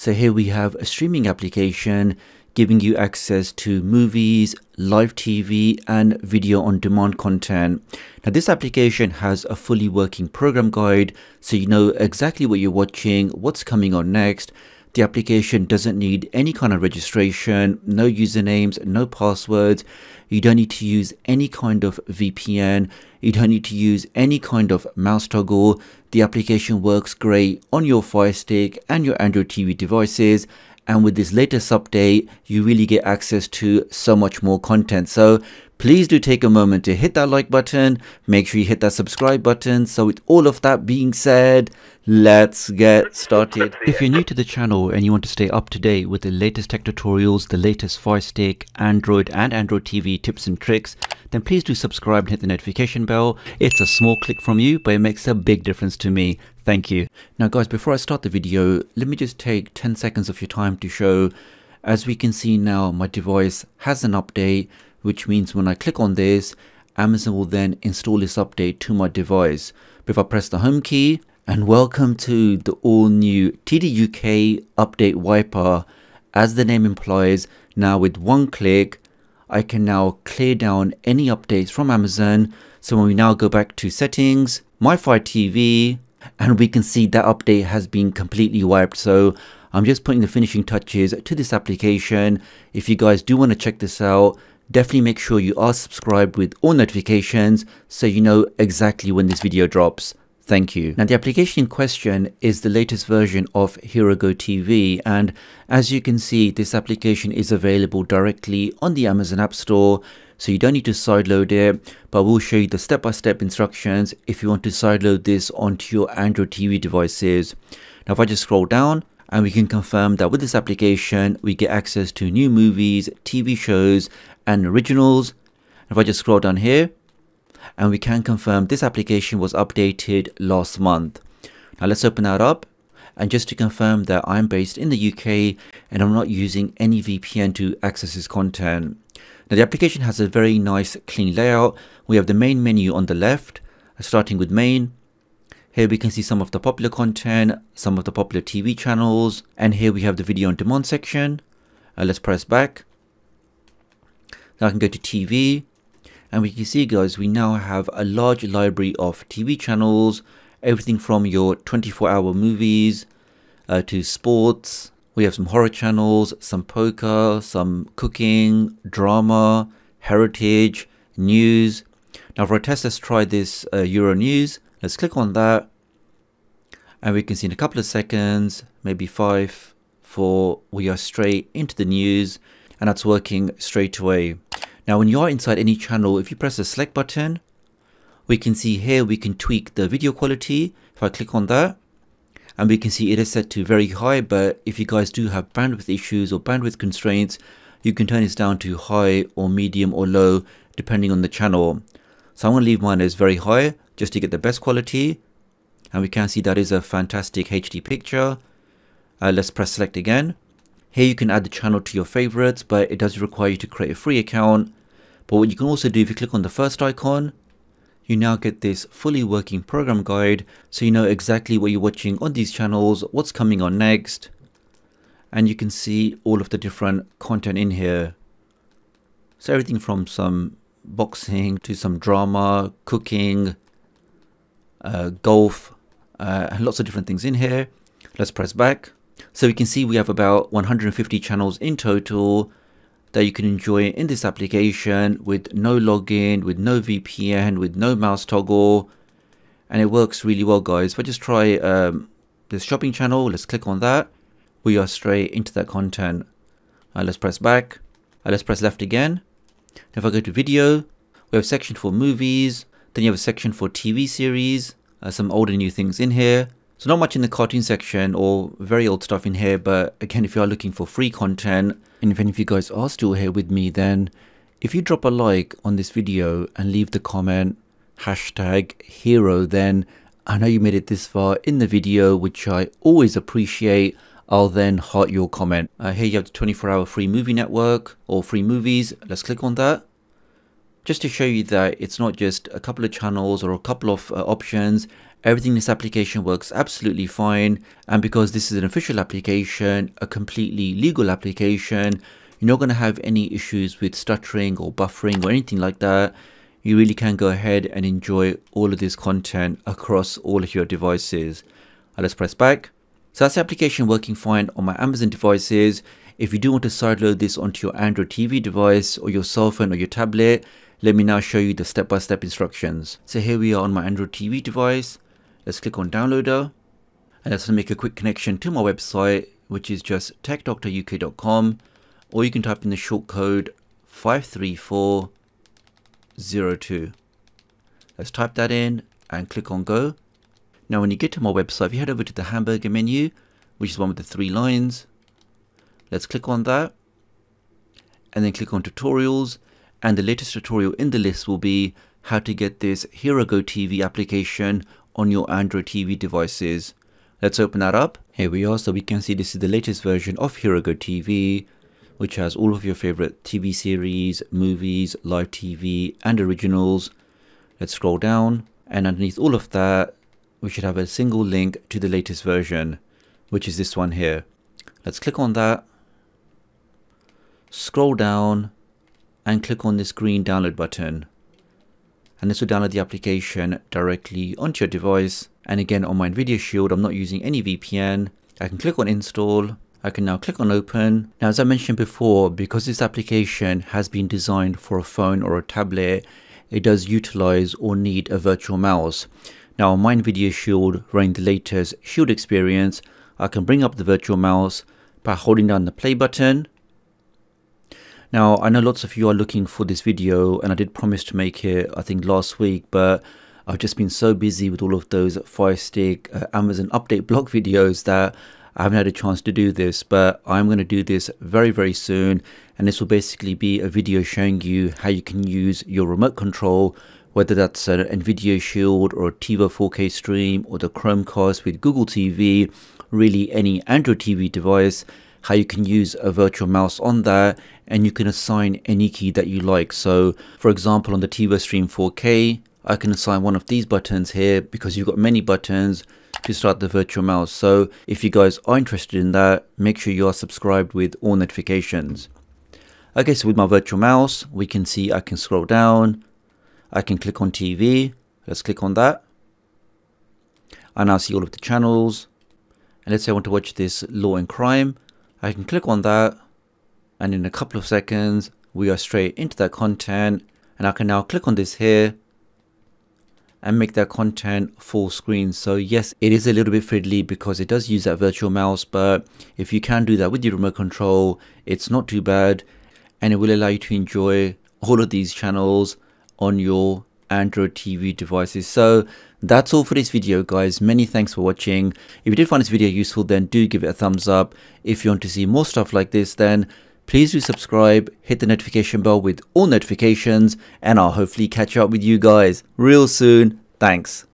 So here we have a streaming application giving you access to movies, live TV and video on demand content. Now this application has a fully working program guide so you know exactly what you're watching, what's coming on next. The application doesn't need any kind of registration, no usernames, no passwords. You don't need to use any kind of VPN. You don't need to use any kind of mouse toggle. The application works great on your Fire Stick and your Android TV devices and with this latest update you really get access to so much more content. So please do take a moment to hit that like button. Make sure you hit that subscribe button. So with all of that being said let's get started. If you're new to the channel and you want to stay up to date with the latest tech tutorials the latest fire stick android and android tv tips and tricks then please do subscribe and hit the notification bell it's a small click from you but it makes a big difference to me Thank you. Now guys, before I start the video, let me just take 10 seconds of your time to show, as we can see now, my device has an update, which means when I click on this, Amazon will then install this update to my device. But if I press the home key, and welcome to the all new TDUK update wiper, as the name implies, now with one click, I can now clear down any updates from Amazon. So when we now go back to settings, my Fire TV, and we can see that update has been completely wiped. So I'm just putting the finishing touches to this application. If you guys do want to check this out definitely make sure you are subscribed with all notifications so you know exactly when this video drops Thank you. Now the application in question is the latest version of HeroGo TV and as you can see this application is available directly on the Amazon App Store so you don't need to sideload it but we'll show you the step-by-step -step instructions if you want to sideload this onto your Android TV devices. Now if I just scroll down and we can confirm that with this application we get access to new movies, TV shows and originals. If I just scroll down here and we can confirm this application was updated last month. Now let's open that up and just to confirm that I'm based in the UK and I'm not using any VPN to access this content. Now the application has a very nice clean layout. We have the main menu on the left, starting with main. Here we can see some of the popular content, some of the popular TV channels, and here we have the video on demand section. Uh, let's press back. Now I can go to TV, and we can see guys we now have a large library of TV channels everything from your 24 hour movies uh, to sports. We have some horror channels some poker some cooking drama heritage news. Now for a test let's try this uh, euro news. Let's click on that. And we can see in a couple of seconds maybe five four we are straight into the news. And that's working straight away now when you are inside any channel, if you press the select button, we can see here we can tweak the video quality. If I click on that, and we can see it is set to very high, but if you guys do have bandwidth issues or bandwidth constraints, you can turn this down to high or medium or low, depending on the channel. So I'm to leave mine as very high, just to get the best quality. And we can see that is a fantastic HD picture. Uh, let's press select again. Here you can add the channel to your favorites, but it does require you to create a free account. But what you can also do if you click on the first icon, you now get this fully working program guide so you know exactly what you're watching on these channels, what's coming on next, and you can see all of the different content in here. So everything from some boxing to some drama, cooking, uh, golf, uh, and lots of different things in here. Let's press back. So we can see we have about 150 channels in total that you can enjoy in this application with no login, with no VPN, with no mouse toggle. And it works really well, guys. I just try um, this shopping channel, let's click on that. We are straight into that content. Uh, let's press back. Uh, let's press left again. If I go to video, we have a section for movies. Then you have a section for TV series. Uh, some old and new things in here. So not much in the cartoon section or very old stuff in here, but again, if you are looking for free content, and if any of you guys are still here with me, then if you drop a like on this video and leave the comment hashtag hero, then I know you made it this far in the video, which I always appreciate. I'll then heart your comment. Uh, here you have the 24 hour free movie network or free movies. Let's click on that. Just to show you that it's not just a couple of channels or a couple of uh, options. Everything in this application works absolutely fine. And because this is an official application a completely legal application you're not going to have any issues with stuttering or buffering or anything like that. You really can go ahead and enjoy all of this content across all of your devices. Uh, let's press back. So that's the application working fine on my amazon devices. If you do want to sideload this onto your android tv device or your cell phone or your tablet let me now show you the step-by-step -step instructions. So here we are on my Android TV device. Let's click on downloader and let's make a quick connection to my website, which is just techdoctoruk.com or you can type in the short code 53402. Let's type that in and click on go. Now when you get to my website, if you head over to the hamburger menu, which is one with the three lines, let's click on that and then click on tutorials and the latest tutorial in the list will be how to get this HeroGo TV application on your Android TV devices. Let's open that up. Here we are, so we can see this is the latest version of HeroGo TV, which has all of your favorite TV series, movies, live TV, and originals. Let's scroll down, and underneath all of that, we should have a single link to the latest version, which is this one here. Let's click on that, scroll down, and click on this green download button. And this will download the application directly onto your device. And again, on my Nvidia Shield, I'm not using any VPN. I can click on install. I can now click on open. Now, as I mentioned before, because this application has been designed for a phone or a tablet, it does utilize or need a virtual mouse. Now, on my Nvidia Shield running the latest Shield experience, I can bring up the virtual mouse by holding down the play button now, I know lots of you are looking for this video and I did promise to make it, I think last week, but I've just been so busy with all of those Fire Stick uh, Amazon update blog videos that I haven't had a chance to do this, but I'm going to do this very, very soon. And this will basically be a video showing you how you can use your remote control, whether that's an NVIDIA Shield or a TiVo 4K stream or the Chromecast with Google TV, really any Android TV device how you can use a virtual mouse on there and you can assign any key that you like. So for example, on the TiVo Stream 4K, I can assign one of these buttons here because you've got many buttons to start the virtual mouse. So if you guys are interested in that, make sure you are subscribed with all notifications. Okay, so with my virtual mouse, we can see I can scroll down. I can click on TV. Let's click on that. I now see all of the channels. And let's say I want to watch this law and crime. I can click on that and in a couple of seconds we are straight into that content and I can now click on this here and make that content full screen. So yes, it is a little bit fiddly because it does use that virtual mouse, but if you can do that with your remote control, it's not too bad and it will allow you to enjoy all of these channels on your Android TV devices. So that's all for this video guys. Many thanks for watching. If you did find this video useful then do give it a thumbs up. If you want to see more stuff like this then please do subscribe, hit the notification bell with all notifications and I'll hopefully catch up with you guys real soon. Thanks.